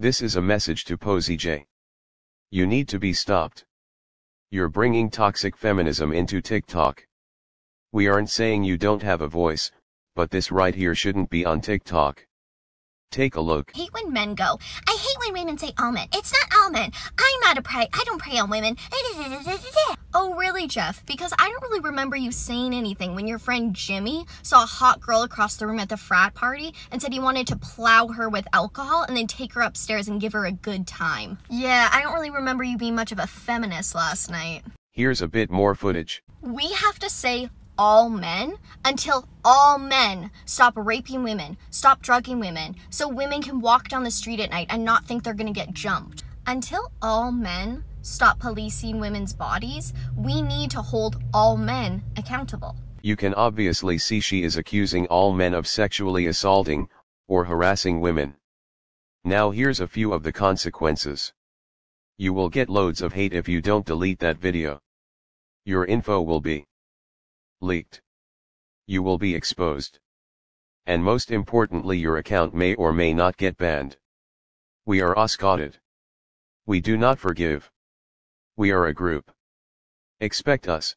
This is a message to Posy Jay. You need to be stopped. You're bringing toxic feminism into TikTok. We aren't saying you don't have a voice, but this right here shouldn't be on TikTok. Take a look. I hate when men go. I hate when women say all men. It's not all men. I'm not a prey. I don't prey on women. Jeff? Because I don't really remember you saying anything when your friend Jimmy saw a hot girl across the room at the frat party and said he wanted to plow her with alcohol and then take her upstairs and give her a good time. Yeah, I don't really remember you being much of a feminist last night. Here's a bit more footage. We have to say all men until all men stop raping women, stop drugging women, so women can walk down the street at night and not think they're gonna get jumped. Until all men stop policing women's bodies, we need to hold all men accountable. You can obviously see she is accusing all men of sexually assaulting, or harassing women. Now here's a few of the consequences. You will get loads of hate if you don't delete that video. Your info will be leaked. You will be exposed. And most importantly your account may or may not get banned. We are Osqaud. We do not forgive. We are a group. Expect us.